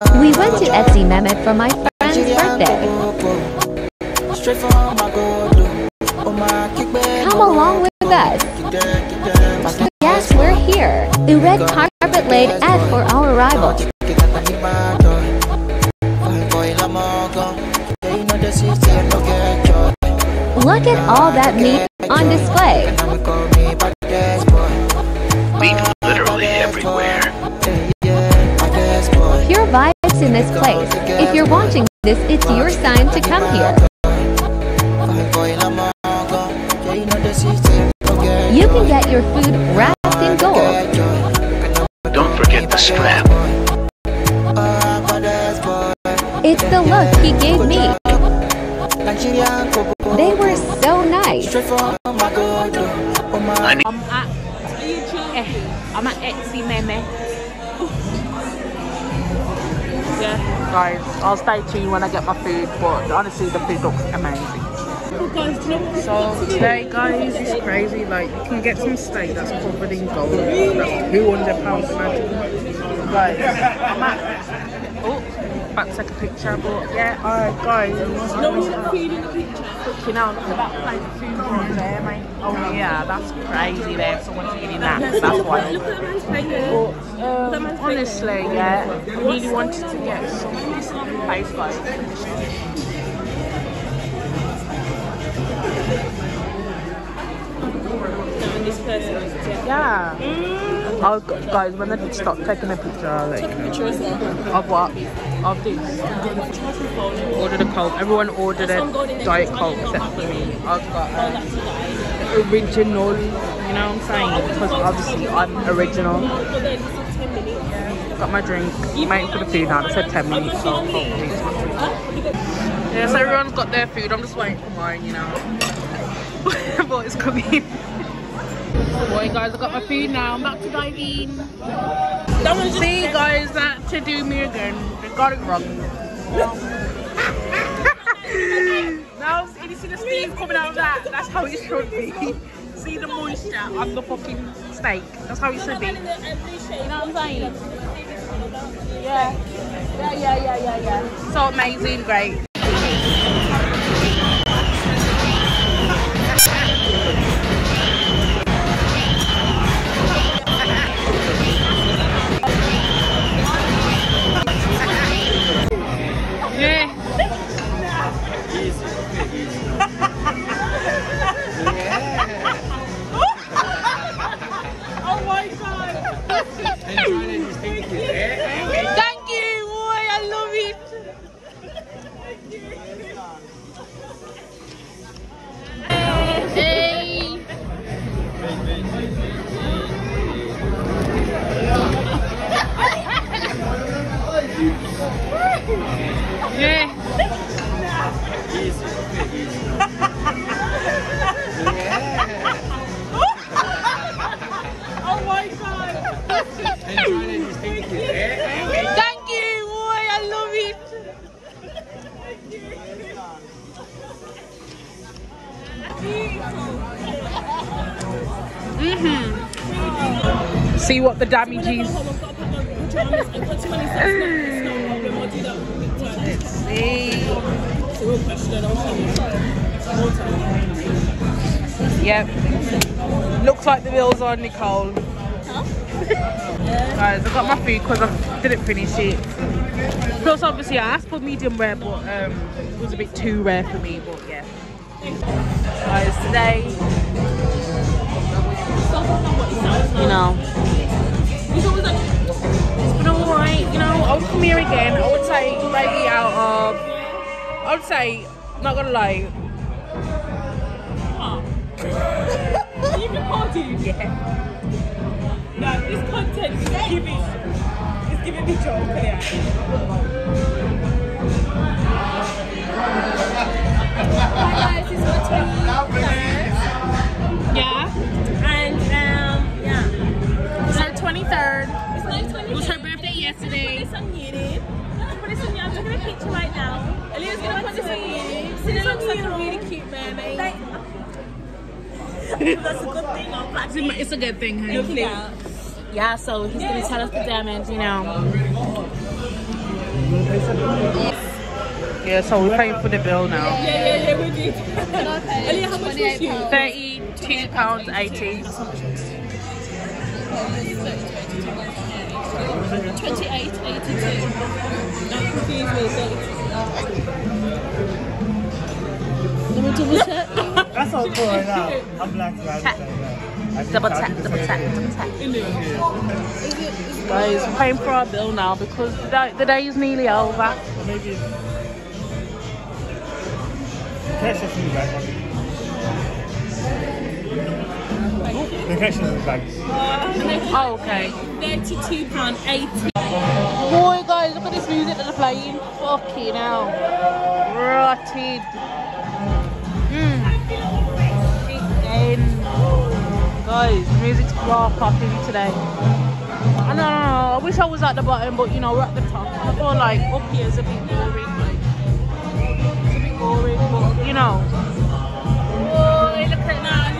We went to Etci Mehmet for my friend's birthday. Come along with us. Yes, we're here. The red carpet laid out for our arrival. Look at all that meat on display. Vibes in this place. If you're watching this, it's your sign to come here. You can get your food wrapped in gold. Don't forget the strap. It's the look he gave me. They were so nice. I need I'm at eh, I'm at Etci Meme. Yeah, guys, I'll stay tuned when I get my food, but honestly, the food looks amazing. So today, guys, it's crazy. Like, you can get some steak that's covered in gold. That's two hundred pounds. Like, I'm at. Oh, about to take a picture, but yeah, alright, guys. No, we're not feeding the picture. Fucking hell, look at that plate food right there, mate. Oh yeah, that's crazy. There, someone's eating that. That's why. But um, honestly, yeah, I really wanted to get some this place, guys. This person is it? Yeah. I'll, guys, when they stop taking a picture, I'll let you know. Picture as well. Of what? Of this. Ordered a Coke. Everyone ordered a Diet Coke except for me. I've got original, you know what I'm saying? Because obviously I'm original. But then this is 10 minutes. Got my drink. Waiting for the food now. Said 10 minutes, so. Yeah, so everyone's got their food. I'm just waiting for mine, you know. but it's coming. Boy, guys, I got my food now. I'm about to dive in. See, guys, that to do me again. They got it wrong. now, you see the steam coming out of that? That's how it should be. See the moisture on the fucking steak. That's how it should be. You know what I'm saying? Yeah. Yeah, yeah, yeah, yeah, yeah. So amazing, great. Yeah. Oh my god. Thank you, boy. I love it. Mm-hmm. See what the damage is. Let's. Yep. Looks like the bills on Nicole. Guys, I got my food because I didn't finish it. Plus, obviously, I asked for medium rare, but um, it was a bit too rare for me. But yeah. Guys, today, you know, it's been alright. You know, I would come here again. I would say, not gonna lie, Are you recording? yeah. No, this content is giving, is giving me joy. Yeah. Hi guys, it's my 23rd. Yeah. And um, yeah. It's her 23rd. It's my 23rd. It was her birthday yesterday. Put this on YouTube. Put this on I'm taking a picture right now. It's a that's a good thing on Black It's a good thing, honey. Yeah, so he's gonna tell us the damage, you know. Yeah, so we're paying for the bill now. Yeah, yeah, yeah, we did. How much was you? 32 pounds 80. 2882. Not double check. That's all cool right now. I'm black, so. Double check, double check, double check. Guys, we're paying for our bill now because the day, is nearly over. Maybe? The cash is in the bag. Oh, okay. £32.80. Boy, guys, look at this music that they're playing. Fucking hell. Rotted. Mm. Chicken. Guys, the music's raw popping today. I know, no, no, I wish I was at the bottom, but you know, we're at the top. I feel like up here is a bit boring. Like, it's a bit boring, but you know. Oh, look at that.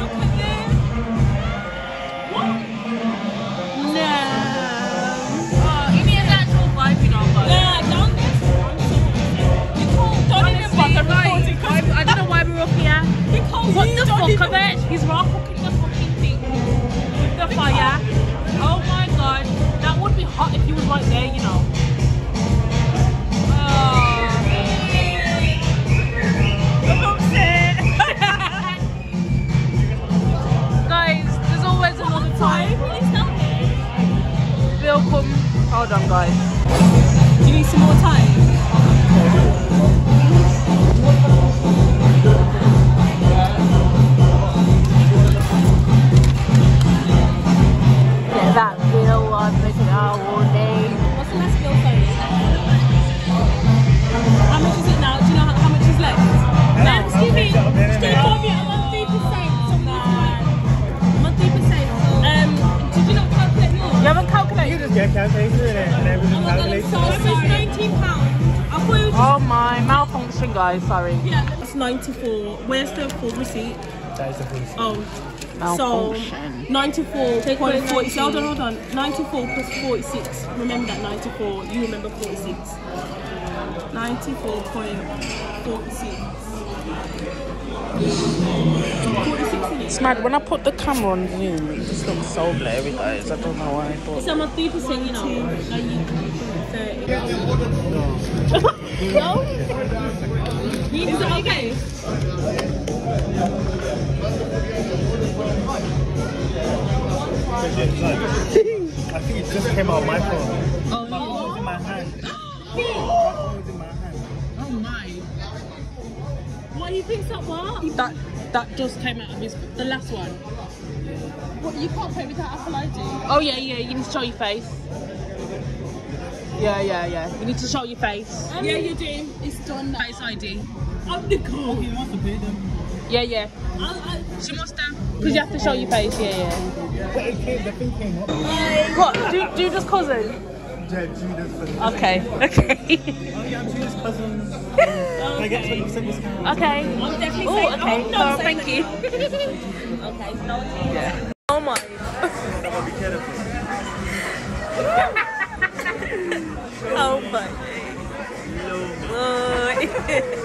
Oh my, malfunction, guys. Sorry. yeah. That's 94. Where's the full receipt? That is the police. Oh. Malfunction. So 94 point 46. Hold on, hold on. 94 plus 46. Remember that 94. You remember 46. 94.46. 46 It's mad. When I put the camera on Zoom, it just looks so blurry, guys. I don't know why. But So I'm on 3%, you know. Like you, 30. no? Is it okay? I think it just came out of my phone. What he thinks that what? That that just came out of his the last one. What, you can't pay with that Apple ID. Oh yeah, yeah. You need to show your face. Yeah, yeah, yeah. You need to show your face. Um, yeah, you do. It's done now. Face ID. I'm the goal. He wants to pay them. Yeah, yeah. I'll, I'll, She must have. Because you have to show your face. Yeah, yeah. But it came, the thing came up. What? Do do this cousin? Yeah, Judas Okay. Okay. Oh yeah, I'm Judas' cousin. Can I get 20% okay. I'm definitely Oh, saying- okay. I'm not Oh, thank you. okay, no. Yeah. Oh my. I'll be careful. Oh my. Oh